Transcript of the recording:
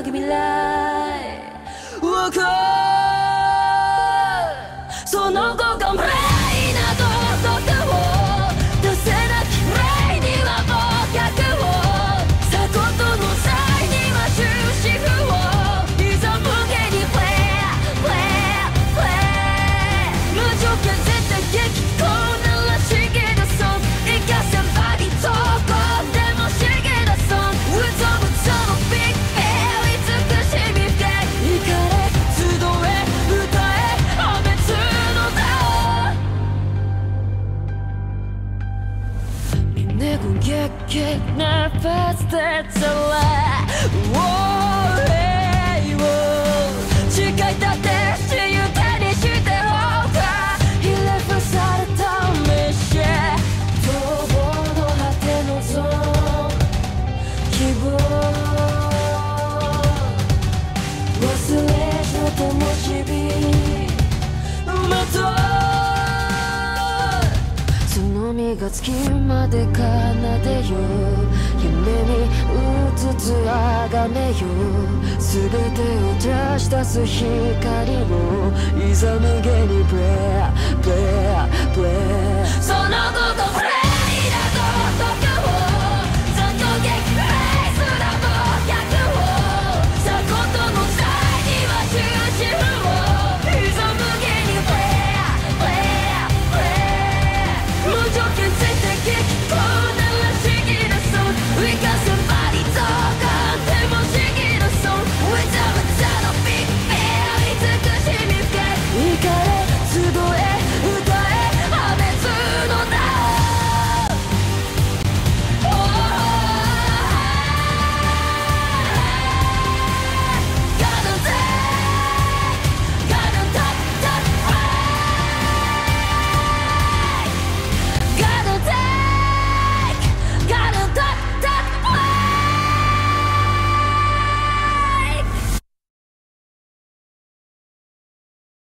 なき未来わかその後ゲッゲッなファステッツラ誓い立て私有手にしてほうかひれ伏された飯逃亡の果てのゾーン希望忘れたともしび月まで奏でよ。夢にうつつあがめよ。全てを照らし出す光を。いざ無限にプレアプレアプレア。